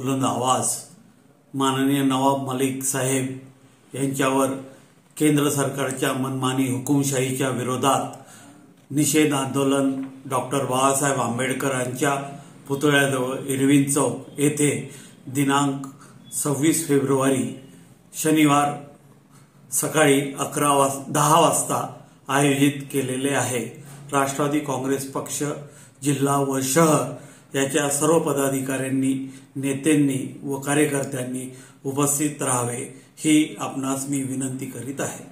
बुलंद आवाज माननीय नवाब मलिक साहेब यांच्यावर केंद्र सरकारच्या मनमानी हुकुमशाहीच्या विरोधात निषेध आंदोलन डॉक्टर बाबासाहेब आंबेडकरांच्या पुतळ्याजवळ इरविन चौक येथे दिनांक सव्वीस फेब्रुवारी शनिवार सकाळी अकरा वाज दहा वाजता आयोजित केलेले आहे. राष्ट्रवादी काँग्रेस पक्ष जिल्हा व शहर याच्या सर्व पदाधिकाऱ्यांनी नेत्यांनी व कार्यकर्त्यांनी उपस्थित राहावे ही आपणास मी विनंती करीत आहे.